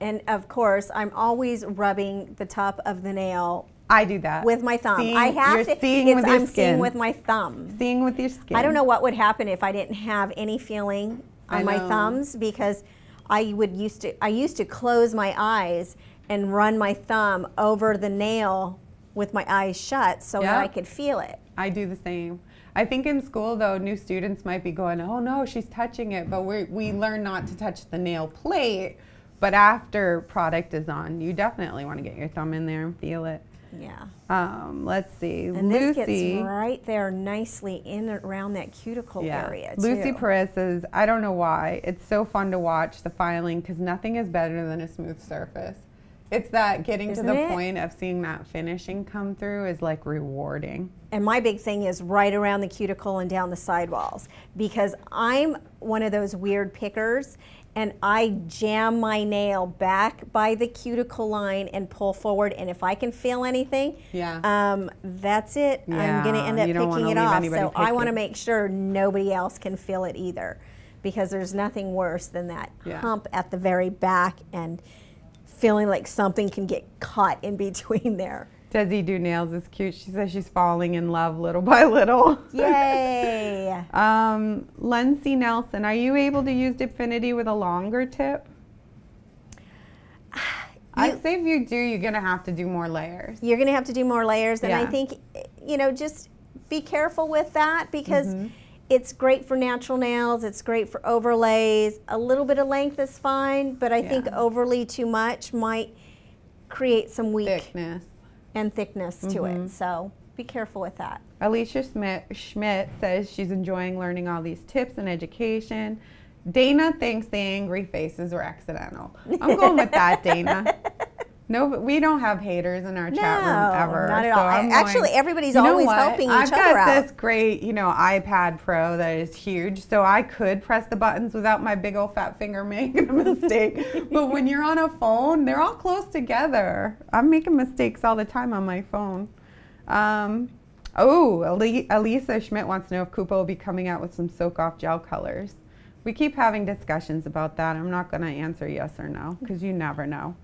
And of course, I'm always rubbing the top of the nail I do that. with my thumb. Seeing- I have you're to. Seeing with your I'm skin. seeing with my thumb. Seeing with your skin. I don't know what would happen if I didn't have any feeling on my thumbs because I would used to I used to close my eyes and run my thumb over the nail with my eyes shut so that I could feel it. I do the same. I think in school though, new students might be going, "Oh no, she's touching it," but we we learn not to touch the nail plate. But after product is on, you definitely want to get your thumb in there and feel it. Yeah. Um, let's see, And this gets right there nicely in and around that cuticle area too. Lucy Perez says, I don't know why. It's so fun to watch the filing because nothing is better than a smooth surface. It's that getting Isn't to the it? point of seeing that finishing come through is like rewarding. And my big thing is right around the cuticle and down the sidewalls because I'm one of those weird pickers and I jam my nail back by the cuticle line and pull forward. And if I can feel anything, Yeah. um, that's it. I'm going to end up you picking it off. So I want to make sure nobody else can feel it either because there's nothing worse than that Yeah. hump at the very back and feeling like something can get caught in between there. Desi Do Nails is cute. She says she's falling in love little by little. Yay! um, Lindsay Nelson, are you able to use Dipfinity with a longer tip? I'd say if you do, you're gonna have to do more layers. You're going to have to do more layers, and I think, you know, just be careful with that because Mm-hmm. it's great for natural nails. It's great for overlays. A little bit of length is fine, but I think overly too much might create some weak Thickness. And thickness to Mm-hmm. it. So be careful with that. Alicia Schmidt, Schmidt says she's enjoying learning all these tips and education. Dana thinks the angry faces were accidental. I'm going with that, Dana. No, but we don't have haters in our chat room No, ever. not at so all. I'm I- actually, going- everybody's You know always what? helping each I've other got this great, you know, iPad Pro that is huge, so I could press the buttons without my big old fat finger making a mistake. but when you're on a phone, they're all close together. I'm making mistakes all the time on my phone. Um, oh, Elisa Schmidt wants to know if Kupa will be coming out with some soak off gel colors. We keep having discussions about that. I'm not going to answer yes or no because you never know.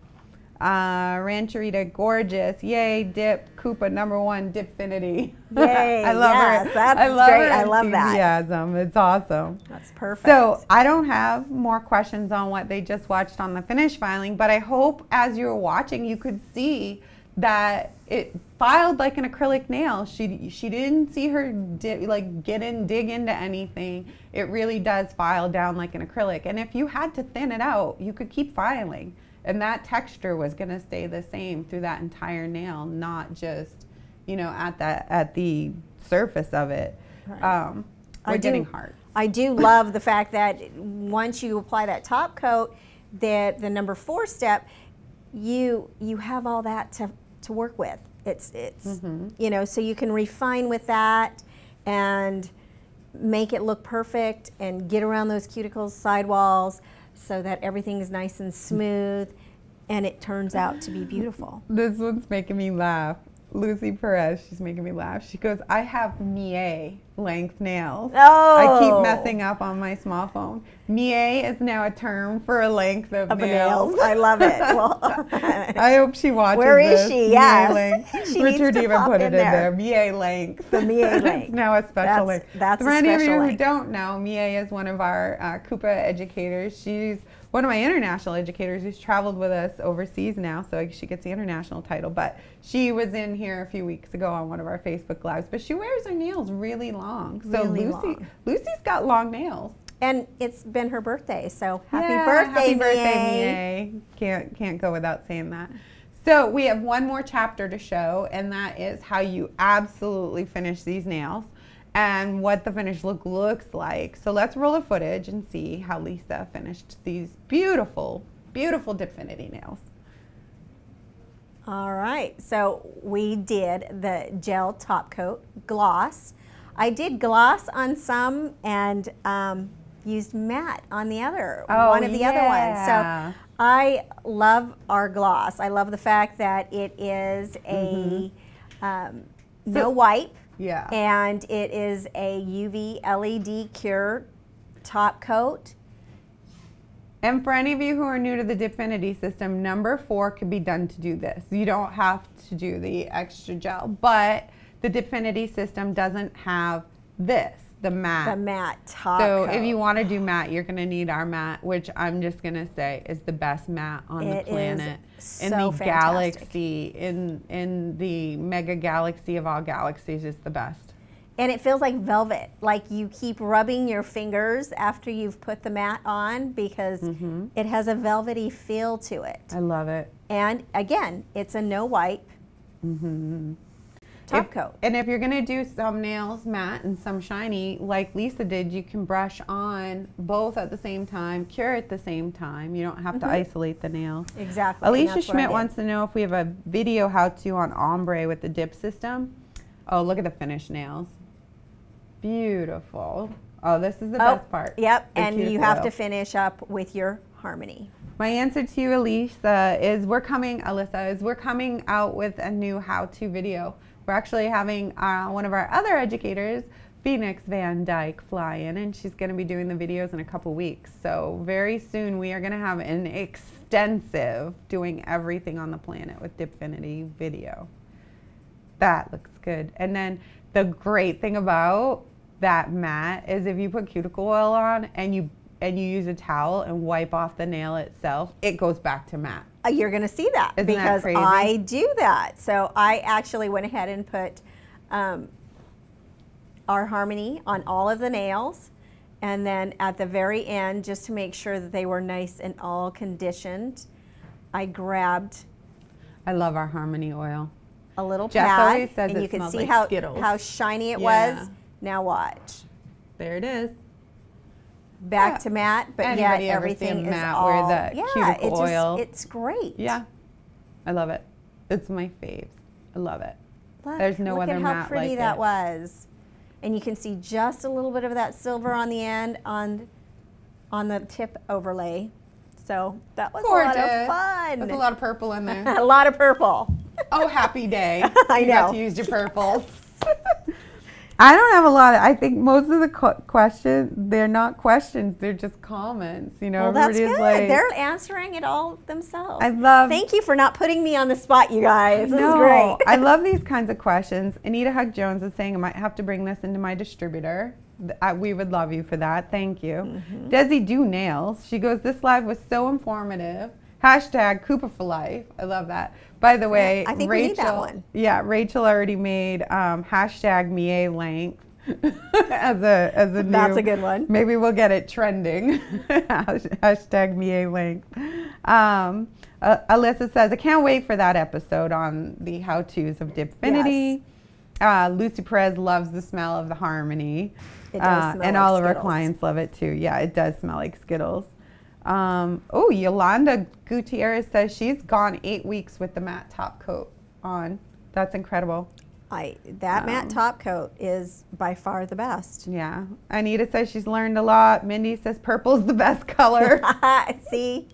Uh, Rancherita, gorgeous. Yay, Dip, Kupa, number one, Dipfinity. Yay, I love yes, her. that's I love great. her I love that. enthusiasm. It's awesome. That's perfect. So I don't have more questions on what they just watched on the finish filing, but I hope as you were watching, you could see that it filed like an acrylic nail. She she didn't see her di- like get in, dig into anything. It really does file down like an acrylic. And if you had to thin it out, you could keep filing, and that texture was going to stay the same through that entire nail, not just you know at that at the surface of it. Um, we're I do- hard. I do love the fact that once you apply that top coat, that the number four step, you you have all that to, to work with. It's it's Mm-hmm. you know so you can refine with that and make it look perfect and get around those cuticles, sidewalls, so that everything is nice and smooth, and it turns out to be beautiful. This one's making me laugh. Lucy Perez, she's making me laugh. She goes, I have mie length nails. I keep Oh. messing up on my small phone. Mie is now a term for a length of, Of nails. nails, I love it. Well, I hope she watches Where is this. she? Yes. She Richard even put in it in there. there. Mie length. The mie length. now a special That's- length. that's a For any of you who don't know, Mie is one of our uh, Kupa educators. She's one of my international educators who's traveled with us overseas now, so she gets the international title. But she was in here a few weeks ago on one of our Facebook lives. But she wears her nails really long. So Really Lucy, long. Lucy's got long nails. And it's been her birthday, so happy Yeah, birthday, happy birthday, Mie. Can't can't go without saying that. So we have one more chapter to show, and that is how you absolutely finish these nails and what the finished look looks like. So let's roll the footage and see how Lisa finished these beautiful, beautiful Dipfinity nails. All right, so we did the gel top coat gloss. I did gloss on some and um, used matte on the other, Oh, one of the other ones. So I love our gloss. I love the fact that it is a um, no So- wipe. Yeah. and it is a UV LED cure top coat. And for any of you who are new to the Dipfinity system, number four could be done to do this. You don't have to do the extra gel, but the Dipfinity system doesn't have this. The matte. The matte top So coat. if you want to do matte, you're going to need our matte, which I'm just going to say is the best matte on It the planet in the fantastic. galaxy, in in the mega galaxy of all galaxies, is the best. And it feels like velvet. Like you keep rubbing your fingers after you've put the matte on because Mm-hmm. it has a velvety feel to it. I love it. And again, it's a no wipe top If- coat. And if you're gonna do some nails matte and some shiny, like Lisa did, you can brush on both at the same time, cure at the same time. You don't have to mm-hmm. isolate the nails. Exactly. Alicia that's what I Schmidt wants to know if we have a video how-to on ombre with the dip system. Oh, look at the finished nails. Beautiful. Oh, this is the Oh, best part. Yep, The and you have oil. to finish up with your harmony. My answer to you, Elisa, is we're coming, Alyssa, is we're coming out with a new how-to video. We're actually having uh, one of our other educators, Phoenix Van Dyke, fly in, and she's going to be doing the videos in a couple weeks. So very soon we are going to have an extensive doing everything on the planet with Dipfinity video. That looks good. And then the great thing about that mat is if you put cuticle oil on and you and you use a towel and wipe off the nail itself, it goes back to matte. You're going to see that Isn't that because crazy? I do that. So I actually went ahead and put um, our harmony on all of the nails. And then at the very end, just to make sure that they were nice and all conditioned, I grabbed I love our Harmony oil. a little Jess pad, and you can see like how Skittles. how shiny it Yeah. was. Now watch, There it is. Back Yeah. to matte, but Anybody yet everything is matte where all the yeah. cuticle it just, oil- It's great. Yeah. I love it. It's my fave. I love it. Look, There's no look other at how matte pretty like that it. was. And you can see just a little bit of that silver on the end on on the tip overlay. So that was Gorgeous. a lot of fun. There's a lot of purple in there. a lot of purple. oh, happy day. I you got know. to use your purples. I don't have a lot of, I think most of the questions they're not questions, they're just comments. You know, Well, that's everybody's good. like, They're answering it all themselves. I love Thank you for not putting me on the spot, you guys. This no, is great. I love these kinds of questions. Anita Hug Jones is saying I might have to bring this into my distributor. I, we would love you for that. Thank you. Mm-hmm. Desi Do Nails. She goes, This live was so informative. Hashtag Kupa for life. I love that. By the way, I think we Rachel, need that one. Yeah, Rachel already made um, hashtag Mie length as a as a new. That's a good one. Maybe we'll get it trending. Hashtag Mie length. Um, uh, Alyssa says, I can't wait for that episode on the how to's of Dipfinity. Uh, Lucy Perez loves the smell of the Harmony. It does Uh, smell and like all of our clients love it too. Yeah, it does smell like Skittles. Um, oh, Yolanda Gutierrez says she's gone eight weeks with the matte top coat on. That's incredible. I that Um, matte top coat is by far the best. Yeah. Anita says she's learned a lot. Mindy says purple's the best color. See,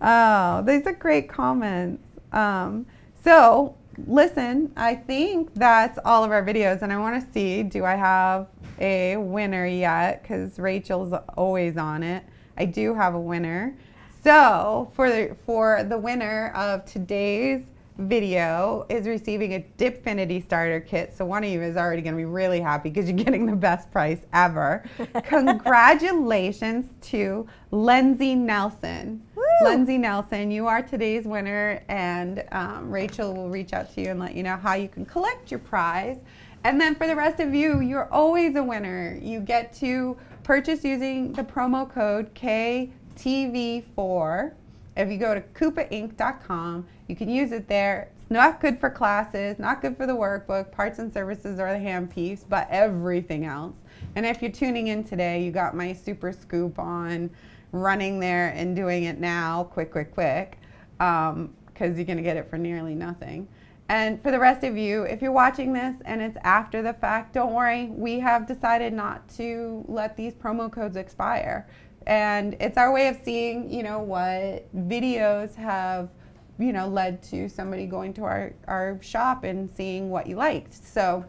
oh, these are great comments. Um, so, listen, I think that's all of our videos, and I want to see do I have a winner yet? Because Rachel's always on it. I do have a winner. So, for the, for the winner of today's video is receiving a Dipfinity starter kit. So one of you is already going to be really happy because you're getting the best price ever. Congratulations to Lindsay Nelson. Woo! Lindsay Nelson, you are today's winner, and um, Rachel will reach out to you and let you know how you can collect your prize. And then for the rest of you, you're always a winner. You get to purchase using the promo code KTV4. If you go to kupainc.com, you can use it there. It's not good for classes, not good for the workbook, parts and services or the handpiece, but everything else. And if you're tuning in today, you got my super scoop on running there and doing it now, quick, quick, quick, um, because you're going to get it for nearly nothing. And for the rest of you, if you're watching this and it's after the fact, don't worry. We have decided not to let these promo codes expire. And it's our way of seeing, you know, what videos have, you know, led to somebody going to our, our shop and seeing what you liked. So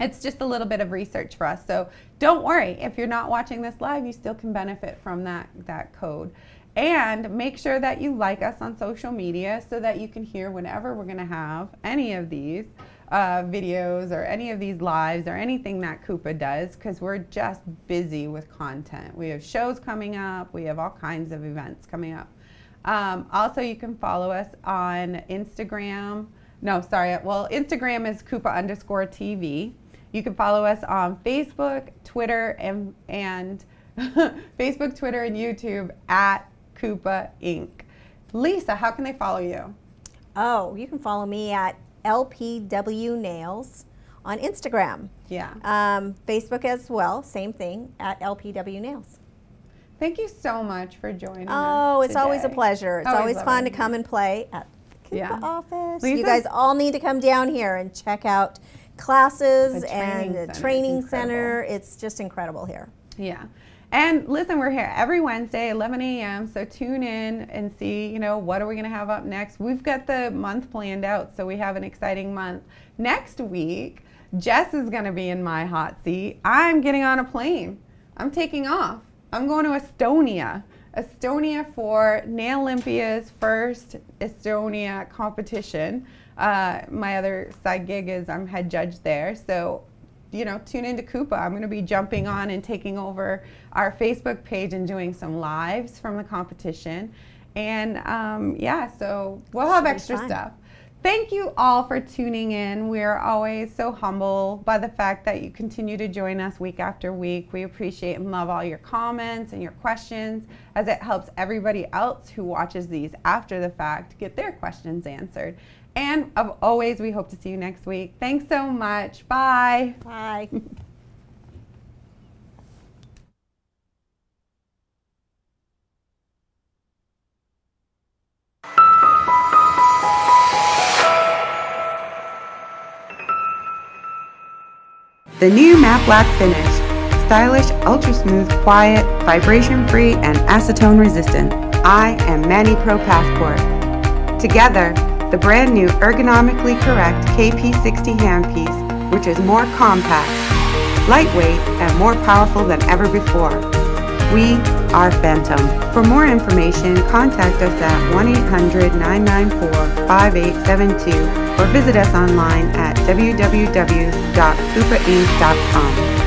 it's just a little bit of research for us. So don't worry, if you're not watching this live, you still can benefit from that, that code. And make sure that you like us on social media so that you can hear whenever we're going to have any of these uh, videos or any of these lives or anything that Kupa does because we're just busy with content. We have shows coming up, we have all kinds of events coming up. Um, also, you can follow us on Instagram. No, sorry. Well, Instagram is Kupa underscore TV. You can follow us on Facebook, Twitter, and, and Facebook, Twitter, and YouTube at Kupa Inc. Lisa, how can they follow you? Oh, you can follow me at LPW Nails on Instagram. Yeah. Um, Facebook as well, same thing at LPW Nails. Thank you so much for joining oh, us. Oh, it's today. always a pleasure. It's always, always fun to come and play at the yeah. office. Lisa? You guys all need to come down here and check out classes The and training the center. training It's center. It's just incredible here. Yeah. And listen, we're here every Wednesday, 11 a.m. So tune in and see, you know, what are we going to have up next? We've got the month planned out, so we have an exciting month. Next week, Jess is going to be in my hot seat. I'm getting on a plane. I'm taking off. I'm going to Estonia. Estonia for Nail Olympia's first Estonia competition. Uh, my other side gig is I'm head judge there. So you know, tune into Kupa. I'm going to be jumping on and taking over our Facebook page and doing some lives from the competition. And um, yeah, so we'll have extra stuff. Thank you all for tuning in. We are always so humble by the fact that you continue to join us week after week. We appreciate and love all your comments and your questions as it helps everybody else who watches these after the fact get their questions answered. And of always, we hope to see you next week. Thanks so much. Bye. Bye. The new matte black finish. Stylish, ultra smooth, quiet, vibration free, and acetone resistant. I am ManiPro Passport. Together, the brand new ergonomically correct KP60 handpiece, which is more compact, lightweight, and more powerful than ever before. We are Phantom. For more information, contact us at 1 800 994 5872 or visit us online at www.kupainc.com.